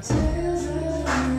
Yes.